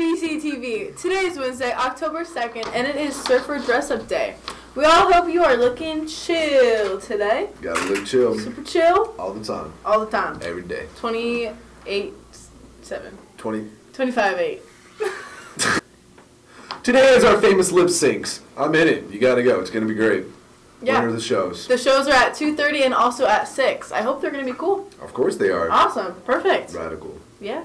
CBC TV. Today is Wednesday, October 2nd, and it is Surfer Dress Up Day. We all hope you are looking chill today. Gotta look chill Super chill all the time, all the time. every day. 28 7. 20. 25 8. Today is our famous lip syncs. I'm in it. You gotta go. It's gonna be great. Yeah. When are the shows? The shows are at 2:30 and also at 6. I hope they're going to be cool. Of course they are. Awesome. Perfect. Radical. Yeah.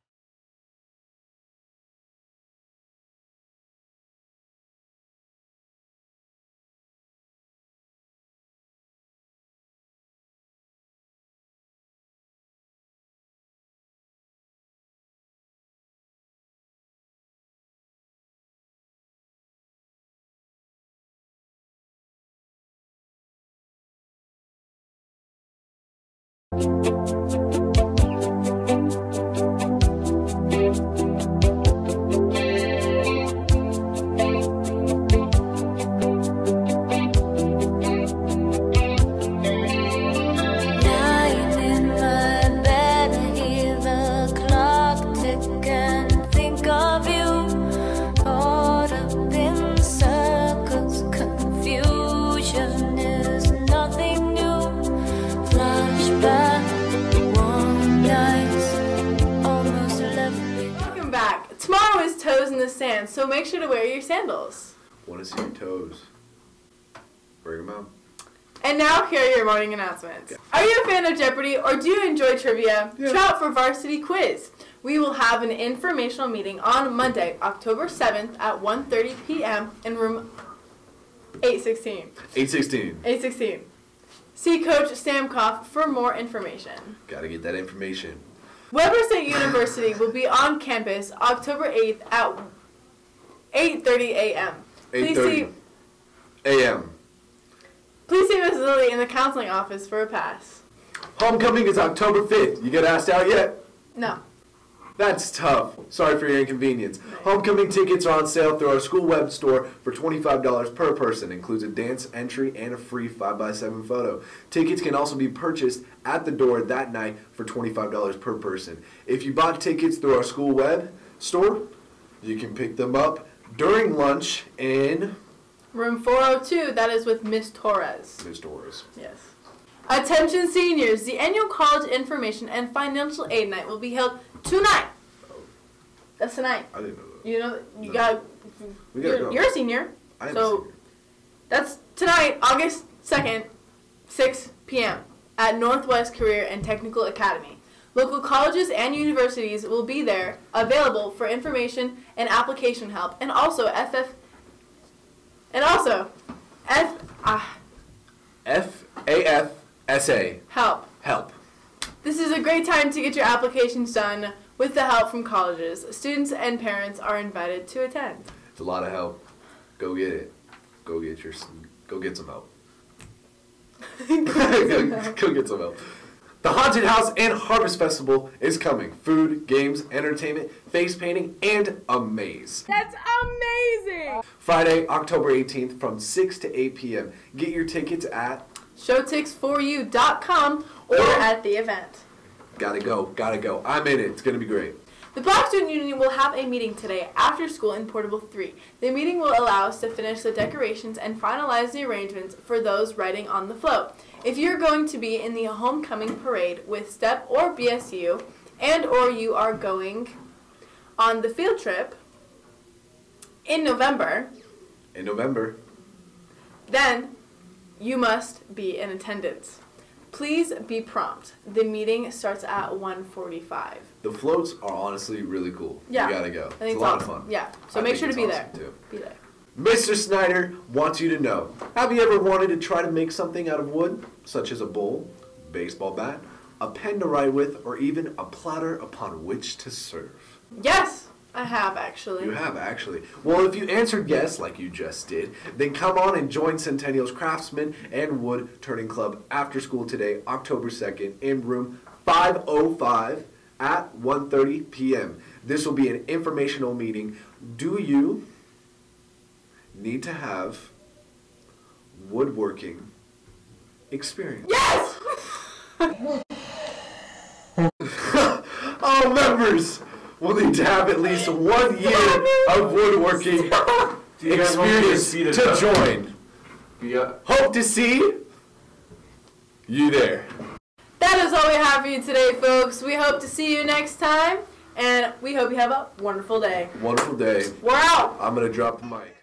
Lying in the Sand, so make sure to wear your sandals. Wanna see your toes? Bring them out. And now, here are your morning announcements. Are you a fan of Jeopardy or do you enjoy trivia? Yeah. Try out for Varsity Quiz. We will have an informational meeting on Monday, October 7th at 1.30 p.m. in room 816. 816. 816. See Coach Stamkopf for more information. Gotta get that information. Weber State University will be on campus October 8th at 8.30 a.m. Please see, 8:30 a.m. please see Ms. Lily in the counseling office for a pass. Homecoming is October 5th. You get asked out yet? No. That's tough. Sorry for your inconvenience. Homecoming tickets are on sale through our school web store for $25 per person. Includes a dance entry and a free 5x7 photo. Tickets can also be purchased at the door that night for $25 per person. If you bought tickets through our school web store, you can pick them up during lunch in Room 402, that is with Miss Torres. Ms. Torres. Yes. Attention seniors, the annual college information and financial aid night will be held tonight. That's tonight. I didn't know that. You know, you No. got. You're, go. you're a senior. I so- senior. That's tonight, August 2nd, 6 p.m. at Northwest Career and Technical Academy. Local colleges and universities will be there, available for information and application help, and also FF. And also, F. Ah, F A F S A. help. Help. This is a great time to get your applications done with the help from colleges. Students and parents are invited to attend. It's a lot of help. Go get it. Go get your. Go get some help. go, go get some help. The Haunted House and Harvest Festival is coming. Food, games, entertainment, face painting, and a maze. That's amazing! Friday, October 18th from 6 to 8 p.m. Get your tickets at Showtix4u.com or at the event. Gotta Go, Gotta Go. I'm in it. It's gonna be great. The Black Student Union will have a meeting today after school in Portable 3. The meeting will allow us to finish the decorations and finalize the arrangements for those riding on the float. If you're going to be in the homecoming parade with STEP or BSU, and or you are going on the field trip in November, In November, then you must be in attendance. Please be prompt. The meeting starts at 1:45. the floats are honestly really cool. Yeah. You gotta go. I It's think a lot awesome. of fun. Yeah. So I make sure to be awesome, there. too. Be there. Mr. Snyder wants you to know Have you ever wanted to try to make something out of wood, such as a bowl, baseball bat, a pen to write with, or even a platter upon which to serve? Yes, I have actually. You have actually. Well, if you answered yes, like you just did, then come on and join Centennial's Craftsman and Wood Turning Club after school today, October 2nd, in room 505 at 1:30 p.m. This will be an informational meeting. Do you need to have woodworking experience? Yes! All members will need to have at least one year of woodworking Do you guys want me to experience to up? join. Yeah. Hope to see you there. That is all we have for you today, folks. We hope to see you next time, and we hope you have a wonderful day. Wonderful day. We're out! I'm gonna drop the mic.